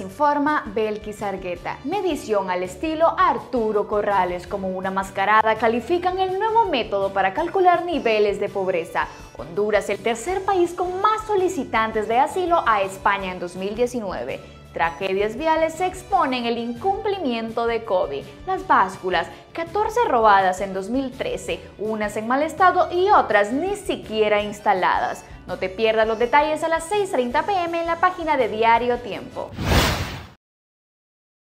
informa Belkis Argueta. Medición al estilo Arturo Corrales como una mascarada califican el nuevo método para calcular niveles de pobreza. Honduras, el tercer país con más solicitantes de asilo a España en 2019. Tragedias viales se exponen el incumplimiento de COVID. Las básculas, 14 robadas en 2013, unas en mal estado y otras ni siquiera instaladas. No te pierdas los detalles a las 6.30 pm en la página de Diario Tiempo.